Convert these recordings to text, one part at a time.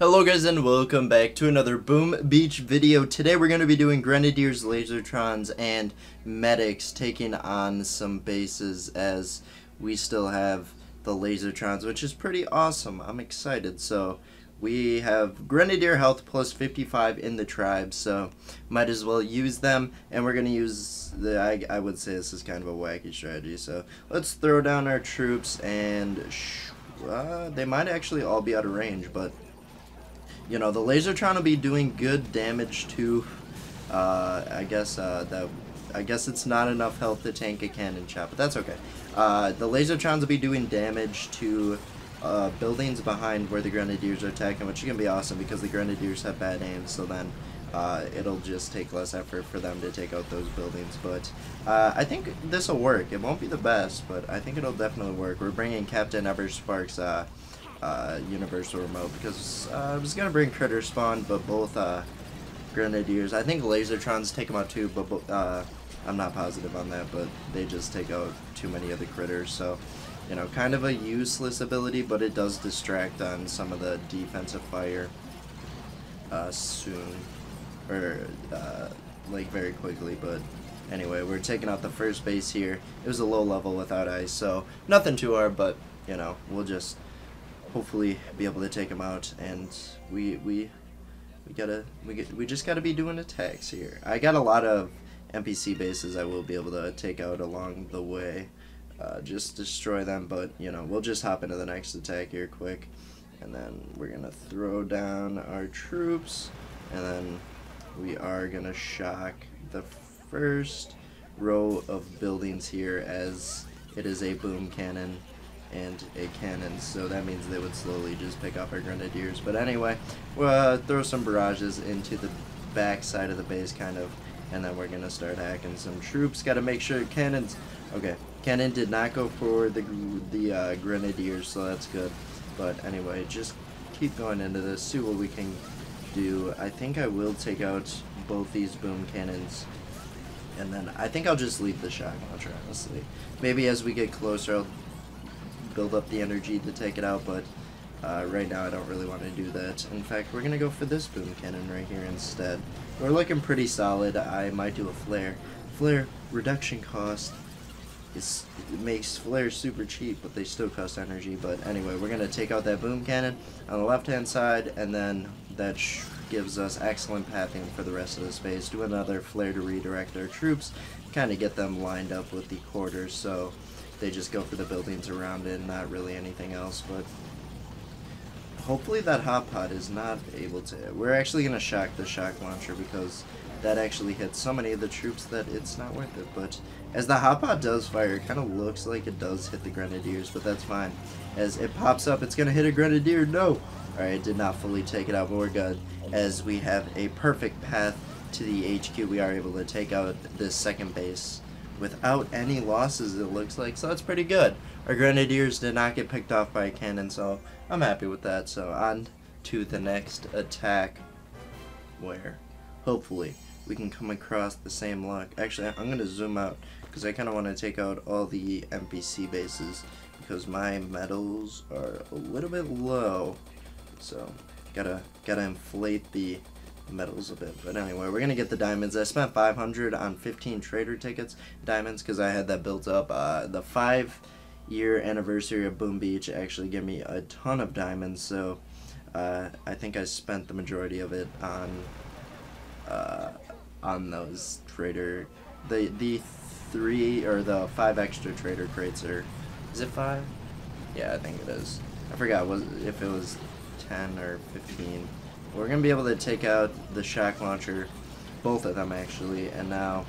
Hello guys and welcome back to another Boom Beach video. Today we're going to be doing Grenadiers, Lazortrons, and Medics taking on some bases as we still have the Lazortrons, which is pretty awesome. I'm excited. So we have Grenadier health plus 55 in the tribe, so might as well use them. And we're going to use the, I, I would say this is kind of a wacky strategy. So let's throw down our troops and uh, they might actually all be out of range, but you know, the laser Lazortron will be doing good damage to, uh, I guess, uh, that, I guess it's not enough health to tank a cannon shot, but that's okay. Uh, the Lazortrons will be doing damage to uh, buildings behind where the Grenadiers are attacking, which is going to be awesome because the Grenadiers have bad aim, so then uh, it'll just take less effort for them to take out those buildings. But uh, I think this will work. It won't be the best, but I think it'll definitely work. We're bringing Captain Everspark's uh, uh, universal remote because uh, I was gonna bring critter spawn, but both uh, grenadiers. I think lazortrons take them out too, but uh, I'm not positive on that. But they just take out too many of the critters, so you know, kind of a useless ability, but it does distract on some of the defensive fire uh, soon, or uh, like very quickly. But anyway, we're taking out the first base here. It was a low level without ice, so nothing too hard, but you know, we'll just hopefully be able to take him out. And we we we gotta we get, we just gotta be doing attacks here. I got a lot of NPC bases I will be able to take out along the way. Uh, just destroy them, but you know we'll just hop into the next attack here quick, and then we're gonna throw down our troops, and then we are gonna shock the first row of buildings here as it is a boom cannon and a cannon, so that means they would slowly just pick up our grenadiers. But anyway, we'll uh, throw some barrages into the back side of the base, kind of, and then we're going to start hacking some troops. Got to make sure cannons... Okay, cannon did not go for the, the uh, grenadiers, so that's good. But anyway, just keep going into this, see what we can do. I think I will take out both these boom cannons and then I think I'll just leave the shock launcher, honestly. Maybe as we get closer, I'll build up the energy to take it out, but uh, right now I don't really want to do that. In fact, we're going to go for this boom cannon right here instead. We're looking pretty solid. I might do a flare. Flare reduction cost is makes flares super cheap, but they still cost energy. But anyway, we're going to take out that boom cannon on the left-hand side, and then that gives us excellent pathing for the rest of the space. Do another flare to redirect our troops, kind of get them lined up with the quarters. So they just go for the buildings around it, not really anything else, but hopefully that hot pot is not able to. We're actually going to shock the shock launcher because that actually hits so many of the troops that it's not worth it. But as the hot pot does fire, it kind of looks like it does hit the grenadiers, but that's fine. As it pops up, it's going to hit a grenadier. No! Alright, did not fully take it out, but we're good. As we have a perfect path to the HQ, we are able to take out this second base without any losses, it looks like. So that's pretty good. Our Grenadiers did not get picked off by a cannon, so I'm happy with that. So on to the next attack, where hopefully we can come across the same luck. Actually, I'm going to zoom out because I kind of want to take out all the NPC bases because my medals are a little bit low. So gotta gotta inflate the medals a bit. But anyway, we're going to get the diamonds. I spent 500 on 15 trader tickets, diamonds, because I had that built up. Uh, the five year anniversary of Boom Beach actually gave me a ton of diamonds, so uh, I think I spent the majority of it on uh, on those trader. The the three or the five extra trader crates are. Is it five? Yeah, I think it is. I forgot was if it was 10 or 15. We're going to be able to take out the shock launcher, both of them actually, and now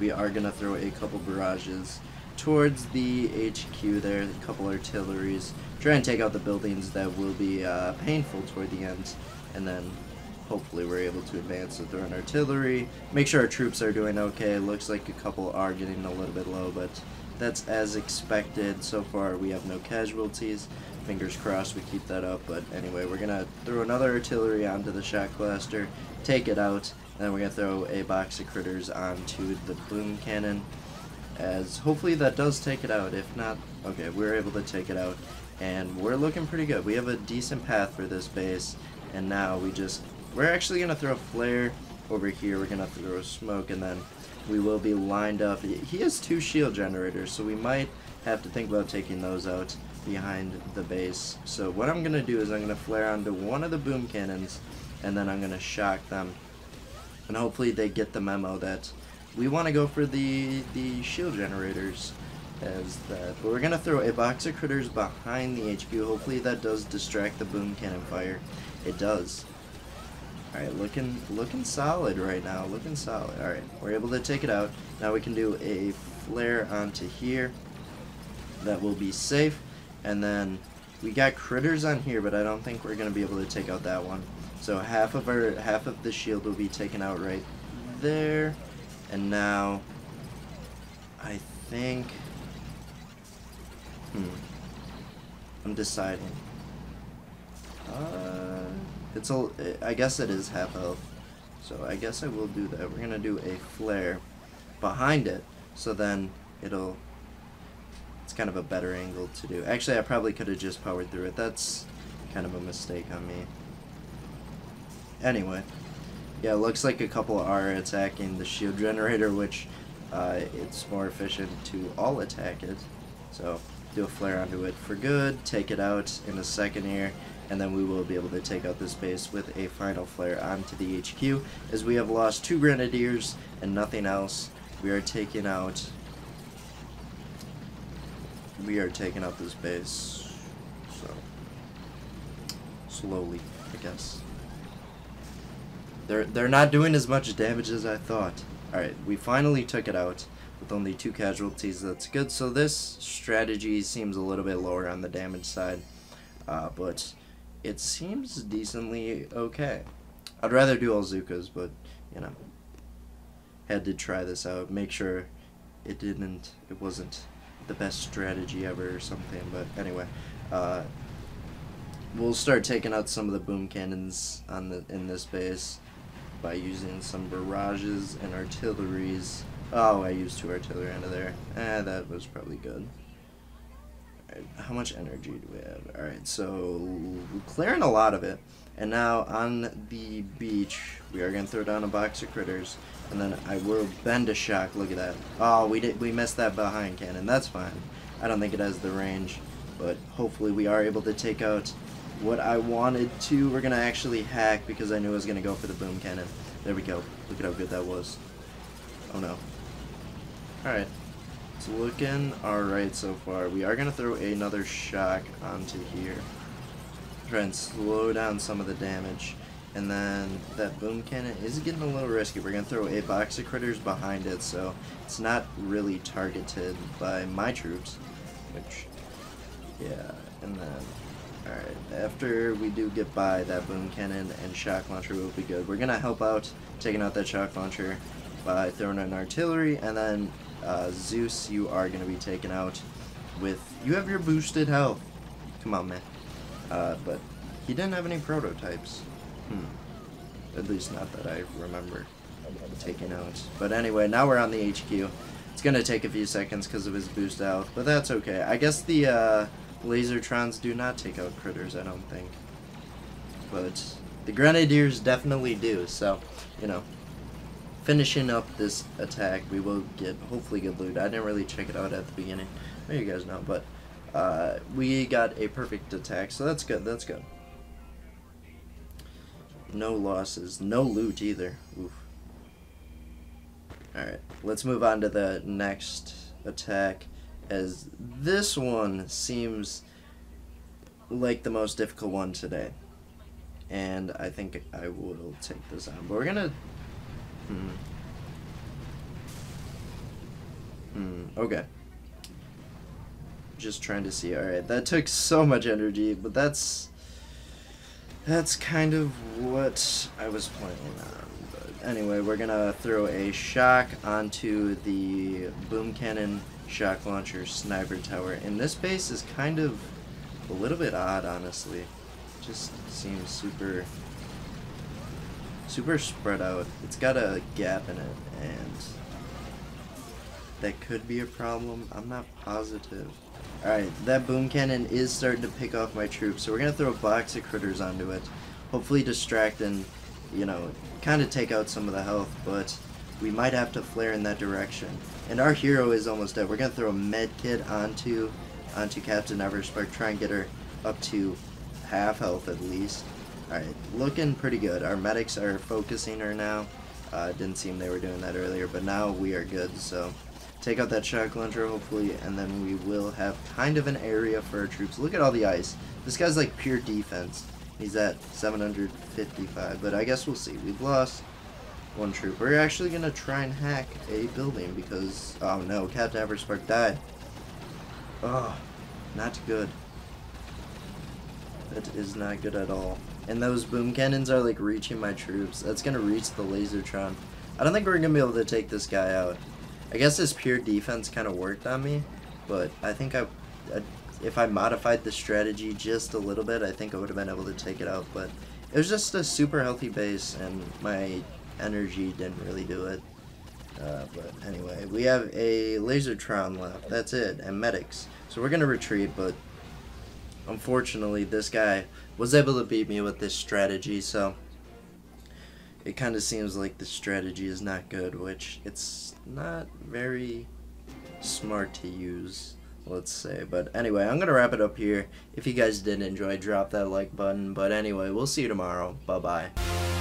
we are going to throw a couple barrages towards the HQ there, a couple artilleries, try and take out the buildings that will be uh, painful toward the end, and then hopefully we're able to advance with our artillery, make sure our troops are doing okay, looks like a couple are getting a little bit low, but that's as expected. So far we have no casualties. Fingers crossed we keep that up. But anyway, we're going to throw another artillery onto the shock blaster, take it out, and then we're going to throw a box of critters onto the boom cannon. As hopefully that does take it out. If not, okay, we're able to take it out. And we're looking pretty good. We have a decent path for this base. And now we just... We're actually going to throw a flare over here. We're going to throw a smoke and then we will be lined up. He has two shield generators, so we might have to think about taking those out behind the base. So what I'm going to do is I'm going to flare onto one of the boom cannons, and then I'm going to shock them. And hopefully they get the memo that we want to go for the, the shield generators as that. But we're going to throw a box of critters behind the HQ. Hopefully that does distract the boom cannon fire. It does. Alright, looking looking solid right now. Looking solid. Alright, we're able to take it out. Now we can do a flare onto here. That will be safe. And then we got critters on here, but I don't think we're going to be able to take out that one. So half of our half of the shield will be taken out right there. And now I think hmm I'm deciding. Uh it's a, I guess it is half health. So I guess I will do that. We're going to do a flare behind it. So then it'll, it's kind of a better angle to do. Actually, I probably could have just powered through it. That's kind of a mistake on me. Anyway. Yeah, looks like a couple are attacking the shield generator, which uh, it's more efficient to all attack it. So, do a flare onto it for good, take it out in a second here, and then we will be able to take out this base with a final flare onto the HQ. As we have lost two Grenadiers and nothing else, we are taking out... We are taking out this base, so... Slowly, I guess. They're, they're not doing as much damage as I thought. Alright, we finally took it out with only two casualties. That's good. So this strategy seems a little bit lower on the damage side. Uh, but it seems decently okay. I'd rather do Alzukas, but, you know, had to try this out, make sure it didn't, it wasn't the best strategy ever or something, but anyway, uh, we'll start taking out some of the boom cannons on the in this base by using some barrages and artilleries. Oh, I used two artillery into there. Eh, that was probably good. Right, how much energy do we have? Alright, so we're clearing a lot of it. And now on the beach, we are going to throw down a box of critters. And then I will bend a shock. Look at that. Oh, we did we missed that behind cannon. That's fine. I don't think it has the range. But hopefully we are able to take out what I wanted to. We're going to actually hack because I knew I was going to go for the boom cannon. There we go. Look at how good that was. Oh no. Alright. It's looking alright so far. We are going to throw another shock onto here. Try and slow down some of the damage. And then that boom cannon is getting a little risky. We're going to throw a box of critters behind it, so it's not really targeted by my troops. Which, yeah, and then, alright, after we do get by, that boom cannon and shock launcher will be good. We're going to help out taking out that shock launcher by throwing an artillery, and then uh, Zeus, you are going to be taken out with... You have your boosted health. Come on, man. Uh, but he didn't have any prototypes. Hmm. At least not that I remember taking out. But anyway, now we're on the HQ. It's going to take a few seconds because of his boost out, but that's okay. I guess the uh, Lazortrons do not take out critters, I don't think. But the Grenadiers definitely do, so, you know, finishing up this attack, we will get hopefully good loot. I didn't really check it out at the beginning. Well, you guys know, but uh, we got a perfect attack, so that's good. That's good. No losses, no loot either. Oof. Alright, let's move on to the next attack, as this one seems like the most difficult one today. And I think I will take this on. But we're gonna Hmm. Hmm, okay. Just trying to see. Alright, that took so much energy, but that's... That's kind of what I was planning on. But anyway, we're gonna throw a shock onto the boom cannon shock launcher sniper tower. And this base is kind of a little bit odd, honestly. Just seems super super spread out. It's got a gap in it, and that could be a problem. I'm not positive. Alright, that boom cannon is starting to pick off my troops, so we're going to throw a box of critters onto it. Hopefully distract and, you know, kind of take out some of the health, but we might have to flare in that direction. And our hero is almost dead. We're going to throw a med kit onto, onto Captain Everspark, try and get her up to half health at least. Alright, looking pretty good. Our medics are focusing her now. Uh, didn't seem they were doing that earlier, but now we are good, so take out that shock launcher hopefully, and then we will have kind of an area for our troops. Look at all the ice. This guy's like pure defense. He's at 755, but I guess we'll see. We've lost one troop. We're actually going to try and hack a building because, oh no, Captain Everspark died. Oh, not good. That is not good at all. And those boom cannons are like reaching my troops. That's going to reach the Lazortron. I don't think we're going to be able to take this guy out. I guess his pure defense kind of worked on me, but I think I, I, if I modified the strategy just a little bit, I think I would have been able to take it out. But it was just a super healthy base, and my energy didn't really do it. Uh, but anyway, we have a Lazortron left. That's it, and medics. So we're gonna retreat, but unfortunately, this guy was able to beat me with this strategy. So it kind of seems like the strategy is not good, which it's not very smart to use, let's say. But anyway, I'm going to wrap it up here. If you guys did enjoy, drop that like button. But anyway, we'll see you tomorrow. Bye-bye.